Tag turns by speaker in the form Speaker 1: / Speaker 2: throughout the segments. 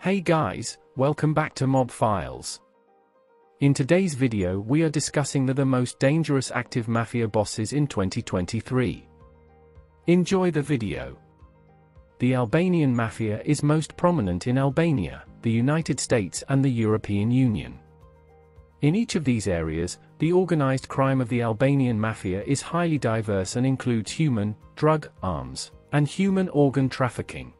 Speaker 1: Hey guys, welcome back to Mob Files. In today's video we are discussing the, the most dangerous active mafia bosses in 2023. Enjoy the video. The Albanian Mafia is most prominent in Albania, the United States and the European Union. In each of these areas, the organized crime of the Albanian Mafia is highly diverse and includes human, drug, arms, and human organ trafficking.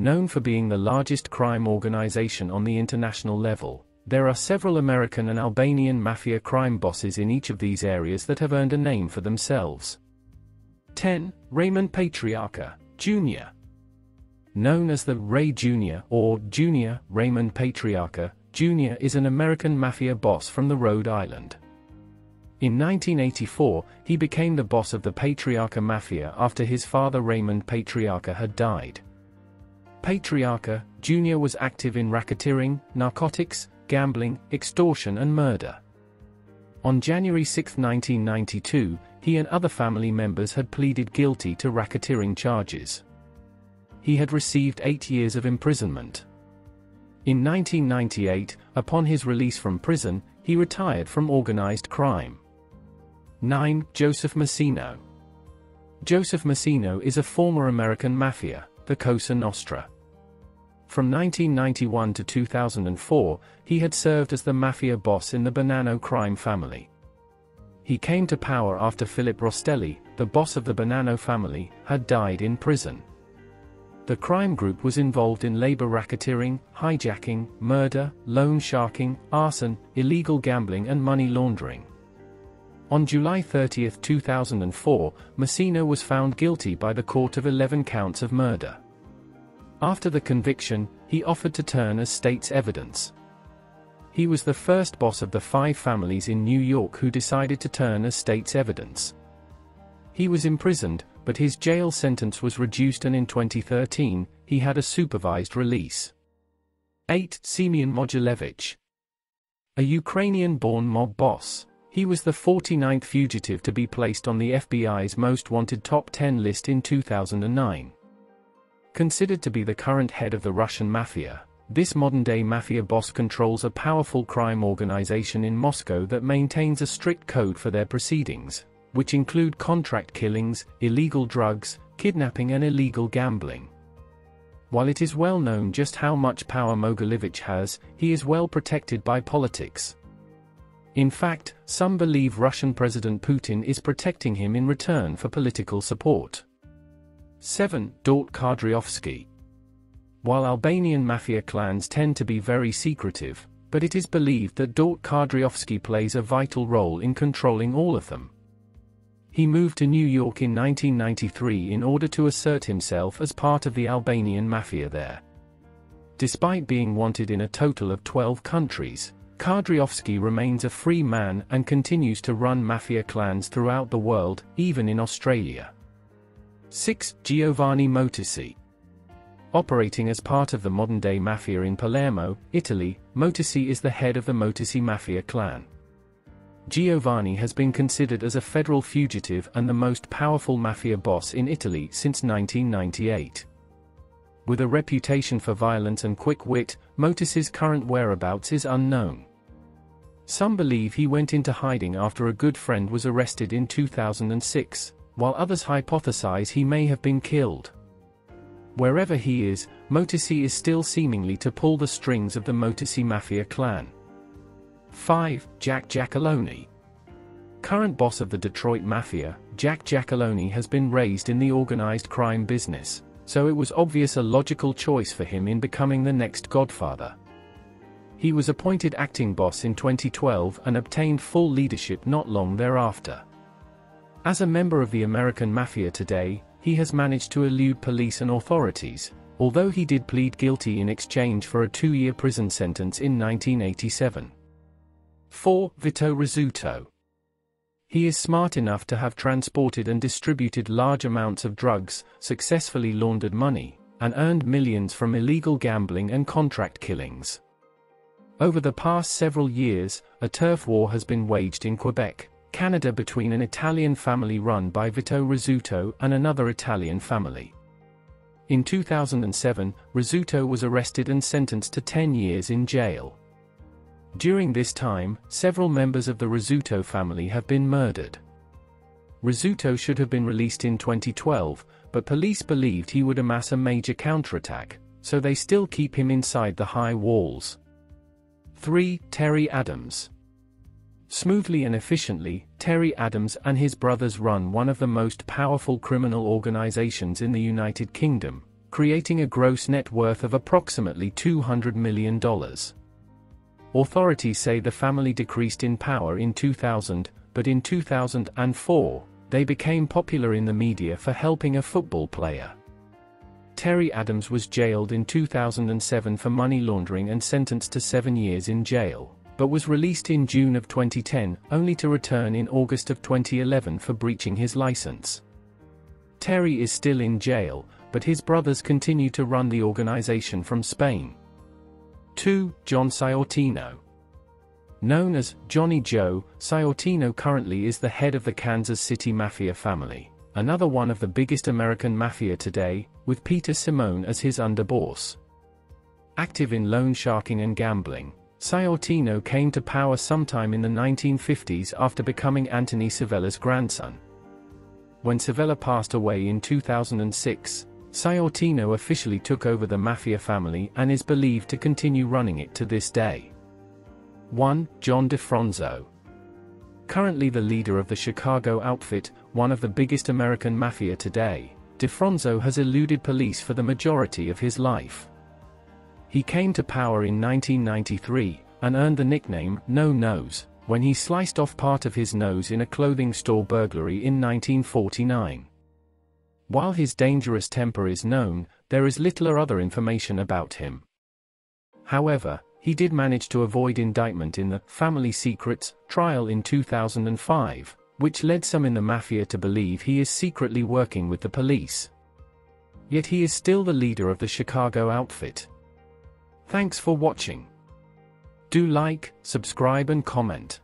Speaker 1: Known for being the largest crime organization on the international level, there are several American and Albanian mafia crime bosses in each of these areas that have earned a name for themselves. 10. Raymond Patriarca, Jr. Known as the Ray Jr. or Junior Raymond Patriarca, Jr. is an American mafia boss from the Rhode Island. In 1984, he became the boss of the Patriarca Mafia after his father Raymond Patriarca had died. Patriarca, Jr. was active in racketeering, narcotics, gambling, extortion and murder. On January 6, 1992, he and other family members had pleaded guilty to racketeering charges. He had received eight years of imprisonment. In 1998, upon his release from prison, he retired from organized crime. 9. Joseph Massino Joseph Massino is a former American mafia, the Cosa Nostra. From 1991 to 2004, he had served as the mafia boss in the Bonanno crime family. He came to power after Philip Rastelli, the boss of the Bonanno family, had died in prison. The crime group was involved in labor racketeering, hijacking, murder, loan sharking, arson, illegal gambling and money laundering. On July 30, 2004, Massino was found guilty by the court of 11 counts of murder. After the conviction, he offered to turn as state's evidence. He was the first boss of the five families in New York who decided to turn as state's evidence. He was imprisoned, but his jail sentence was reduced and in 2013, he had a supervised release. 8. Semyon Mogilevich A Ukrainian-born mob boss, he was the 49th fugitive to be placed on the FBI's most wanted top 10 list in 2009. Considered to be the current head of the Russian mafia, this modern-day mafia boss controls a powerful crime organization in Moscow that maintains a strict code for their proceedings, which include contract killings, illegal drugs, kidnapping and illegal gambling. While it is well known just how much power Mogilevich has, he is well protected by politics. In fact, some believe Russian President Putin is protecting him in return for political support. 7. Daut Kadriovski While Albanian mafia clans tend to be very secretive, but it is believed that Daut Kadriovski plays a vital role in controlling all of them. He moved to New York in 1993 in order to assert himself as part of the Albanian mafia there. Despite being wanted in a total of 12 countries, Kadriovski remains a free man and continues to run mafia clans throughout the world, even in Australia. 6. Giovanni Motisi Operating as part of the modern-day mafia in Palermo, Italy, Motisi is the head of the Motisi mafia clan. Giovanni has been considered as a federal fugitive and the most powerful mafia boss in Italy since 1998. With a reputation for violence and quick wit, Motisi's current whereabouts is unknown. Some believe he went into hiding after a good friend was arrested in 2006 while others hypothesize he may have been killed. Wherever he is, Motisi is still seemingly to pull the strings of the Motisi Mafia clan. 5. Jack Giacalone Current boss of the Detroit Mafia, Jack Giacalone has been raised in the organized crime business, so it was obvious a logical choice for him in becoming the next godfather. He was appointed acting boss in 2012 and obtained full leadership not long thereafter. As a member of the American Mafia today, he has managed to elude police and authorities, although he did plead guilty in exchange for a two-year prison sentence in 1987. 4. Vito Rizzuto He is smart enough to have transported and distributed large amounts of drugs, successfully laundered money, and earned millions from illegal gambling and contract killings. Over the past several years, a turf war has been waged in Quebec, Canada between an Italian family run by Vito Rizzuto and another Italian family. In 2007, Rizzuto was arrested and sentenced to 10 years in jail. During this time, several members of the Rizzuto family have been murdered. Rizzuto should have been released in 2012, but police believed he would amass a major counterattack, so they still keep him inside the high walls. 3. Terry Adams Smoothly and efficiently, Terry Adams and his brothers run one of the most powerful criminal organizations in the United Kingdom, creating a gross net worth of approximately $200 million. Authorities say the family decreased in power in 2000, but in 2004, they became popular in the media for helping a football player. Terry Adams was jailed in 2007 for money laundering and sentenced to seven years in jail, but was released in June of 2010, only to return in August of 2011 for breaching his license. Terry is still in jail, but his brothers continue to run the organization from Spain. 2. John Sciortino Known as Johnny Joe, Sciortino currently is the head of the Kansas City Mafia family, another one of the biggest American mafia today, with Peter Simone as his underboss. Active in loan sharking and gambling, Sciortino came to power sometime in the 1950s after becoming Anthony Civella's grandson. When Savella passed away in 2006, Sciortino officially took over the Mafia family and is believed to continue running it to this day. 1. John DeFronzo Currently the leader of the Chicago outfit, one of the biggest American mafia today, DeFronzo has eluded police for the majority of his life. He came to power in 1993, and earned the nickname, No Nose, when he sliced off part of his nose in a clothing store burglary in 1949. While his dangerous temper is known, there is little or other information about him. However, he did manage to avoid indictment in the Family Secrets trial in 2005, which led some in the mafia to believe he is secretly working with the police. Yet he is still the leader of the Chicago outfit. Thanks for watching. Do like, subscribe and comment.